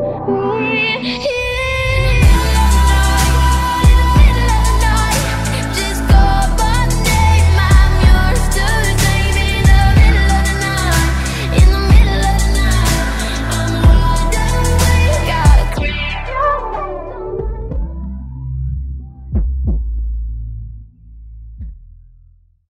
me.